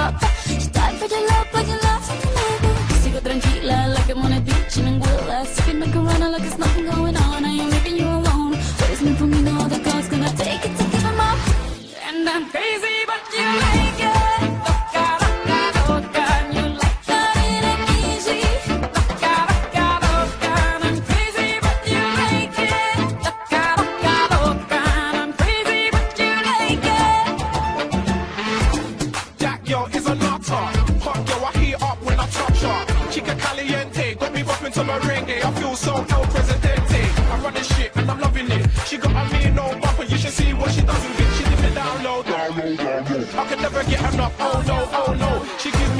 up. It's time for your love. chica caliente. Got me bopping to merengue. I feel so El Presidente. I'm running shit and I'm loving it. She got a mean old bumper. You should see what she does with it. She live it download. I could never get enough. Oh no, oh no. She gives me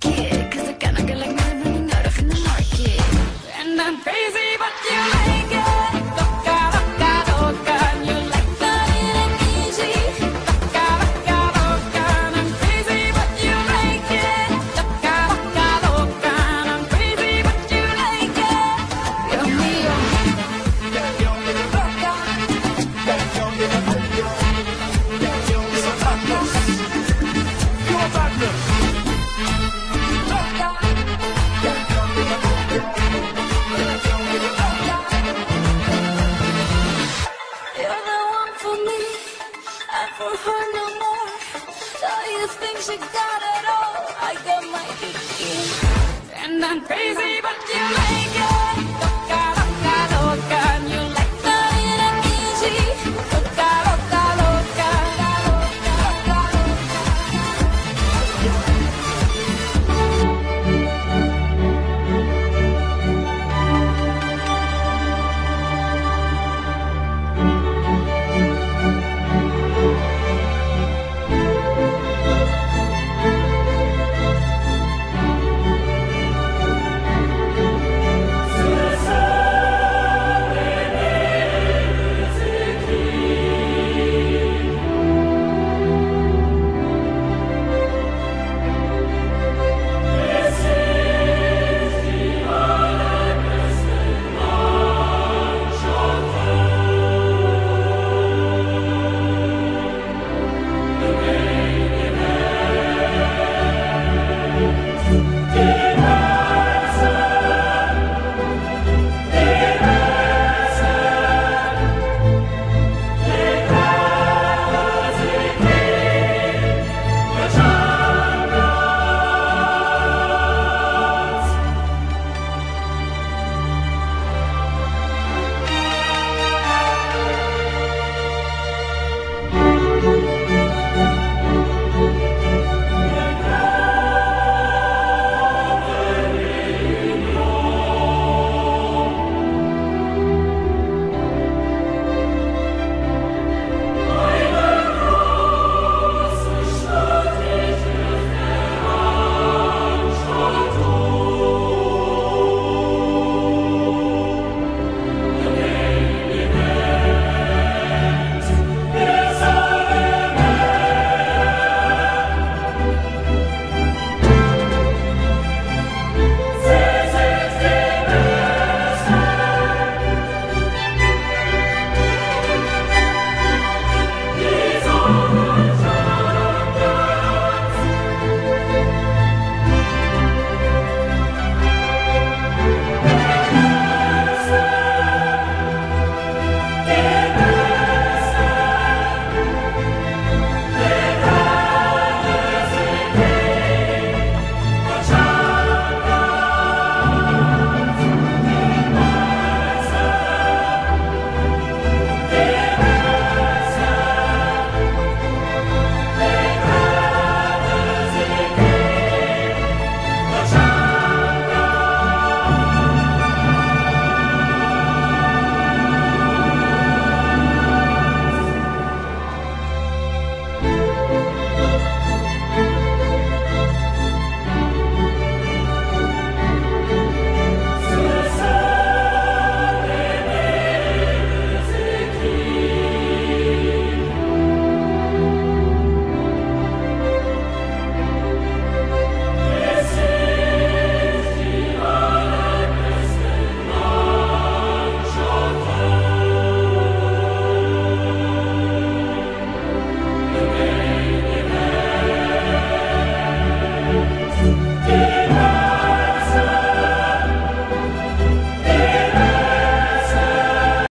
kid. think you got it all. I got my kiki. And I'm crazy, but you make it.